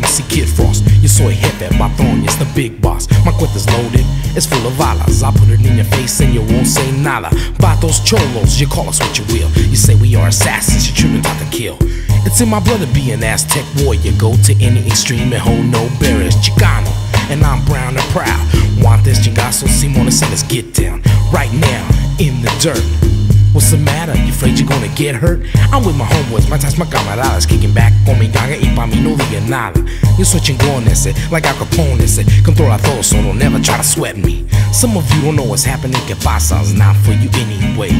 soy Kid Frost, yo soy jefe, patrón, it's the big boss. My cuenta's loaded, it's full of balas. I put it in your face and you won't say nada. Vatos cholos, you call us what you will. You say we are assassins, you're tripping out to kill. It's in my blood to be an Aztec warrior. Go to any extreme and hold no barriers. Chicano, and I'm brown and proud. Want this chingazo, Simone, so let's get down. Right now, in the dirt. What's the matter? You afraid you're gonna get hurt? I'm with my homeboys, my ties, my camaradas Kicking back con mi ganga y pa' mí no nada. Yo soy chingón ese, eh, like Al Capone ese Controla todo, so don't never try to sweat me. Some of you don't know what's happening, que pasa It's not for you anyway,